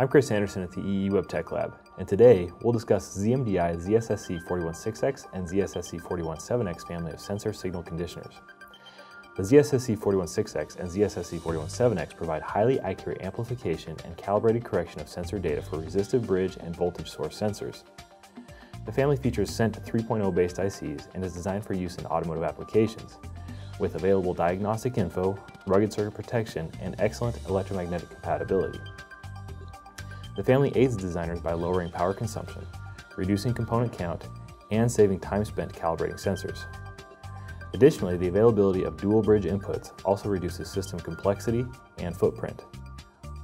I'm Chris Anderson at the EE Web Tech Lab, and today we'll discuss ZMDI ZSSC 416X and ZSSC417X family of sensor signal conditioners. The ZSSC416X and ZSSC417X provide highly accurate amplification and calibrated correction of sensor data for resistive bridge and voltage source sensors. The family features SENT 3.0 based ICs and is designed for use in automotive applications, with available diagnostic info, rugged circuit protection, and excellent electromagnetic compatibility. The family aids designers by lowering power consumption, reducing component count, and saving time spent calibrating sensors. Additionally, the availability of dual bridge inputs also reduces system complexity and footprint.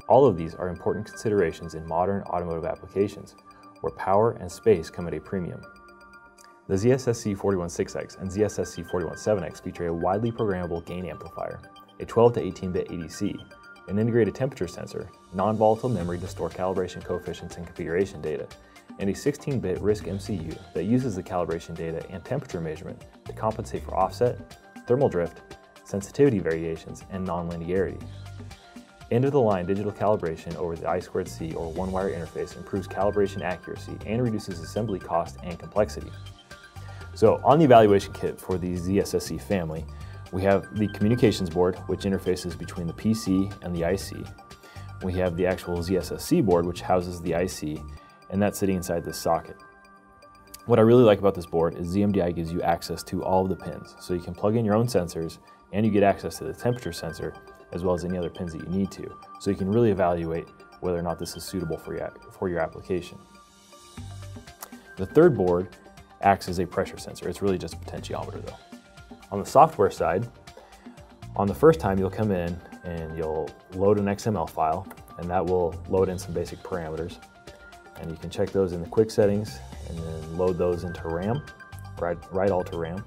All of these are important considerations in modern automotive applications, where power and space come at a premium. The ZSSC416X and ZSSC417X feature a widely programmable gain amplifier, a 12 to 18-bit ADC, an integrated temperature sensor, non-volatile memory to store calibration coefficients and configuration data, and a 16-bit RISC MCU that uses the calibration data and temperature measurement to compensate for offset, thermal drift, sensitivity variations, and nonlinearity. End-of-the-line digital calibration over the I2C or one-wire interface improves calibration accuracy and reduces assembly cost and complexity. So on the evaluation kit for the ZSSC family, we have the communications board, which interfaces between the PC and the IC. We have the actual ZSSC board, which houses the IC, and that's sitting inside this socket. What I really like about this board is ZMDI gives you access to all of the pins. So you can plug in your own sensors, and you get access to the temperature sensor, as well as any other pins that you need to. So you can really evaluate whether or not this is suitable for your, for your application. The third board acts as a pressure sensor. It's really just a potentiometer though. On the software side, on the first time you'll come in and you'll load an XML file and that will load in some basic parameters. And you can check those in the quick settings and then load those into RAM, write, write all to RAM.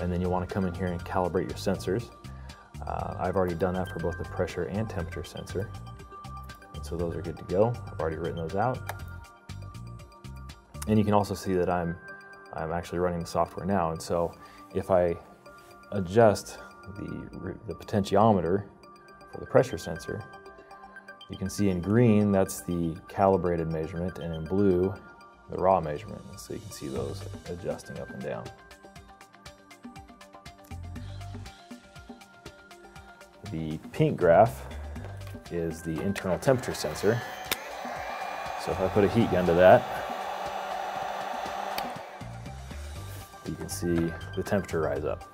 And then you'll want to come in here and calibrate your sensors. Uh, I've already done that for both the pressure and temperature sensor. And so those are good to go. I've already written those out. And you can also see that I'm I'm actually running the software now. And so if I adjust the, the potentiometer for the pressure sensor, you can see in green, that's the calibrated measurement, and in blue, the raw measurement. So you can see those adjusting up and down. The pink graph is the internal temperature sensor. So if I put a heat gun to that, you can see the temperature rise up.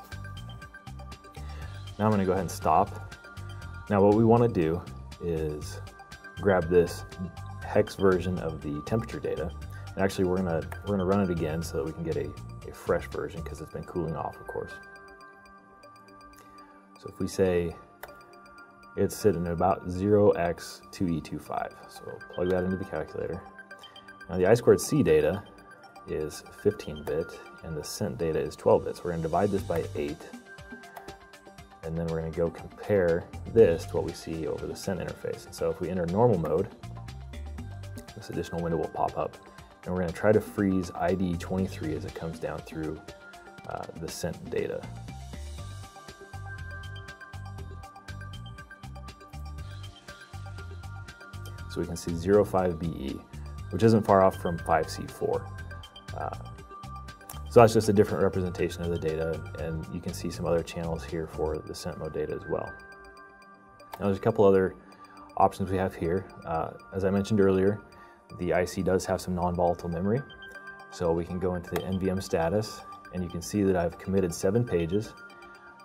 Now I'm gonna go ahead and stop. Now what we wanna do is grab this hex version of the temperature data. And actually we're gonna, we're gonna run it again so that we can get a, a fresh version because it's been cooling off, of course. So if we say it's sitting at about 0x2e25, so plug that into the calculator. Now the I squared C data is 15-bit and the SENT data is 12 bits. We're going to divide this by 8 and then we're going to go compare this to what we see over the SENT interface. So if we enter normal mode, this additional window will pop up and we're going to try to freeze ID 23 as it comes down through uh, the SENT data. So we can see 05BE, which isn't far off from 5C4. Uh, so that's just a different representation of the data, and you can see some other channels here for the mode data as well. Now there's a couple other options we have here. Uh, as I mentioned earlier, the IC does have some non-volatile memory, so we can go into the NVM status, and you can see that I've committed seven pages,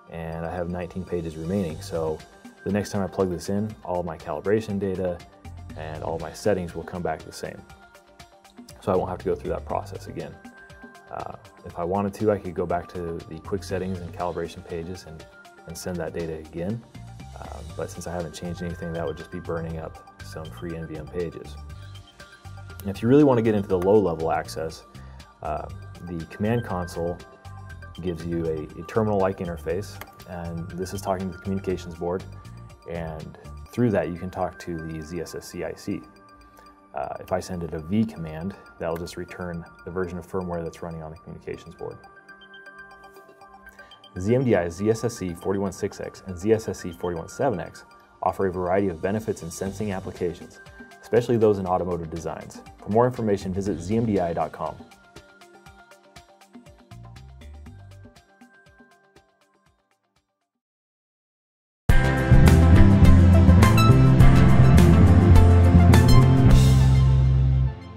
and I have 19 pages remaining. So the next time I plug this in, all my calibration data and all my settings will come back the same. So I won't have to go through that process again. Uh, if I wanted to, I could go back to the quick settings and calibration pages and, and send that data again. Um, but since I haven't changed anything, that would just be burning up some free NVM pages. And if you really want to get into the low-level access, uh, the command console gives you a, a terminal-like interface, and this is talking to the communications board, and through that you can talk to the ZSSC IC. Uh, if I send it a V command, that'll just return the version of firmware that's running on the communications board. ZMDI ZSSC416X and ZSSC417X offer a variety of benefits in sensing applications, especially those in automotive designs. For more information, visit zmdi.com.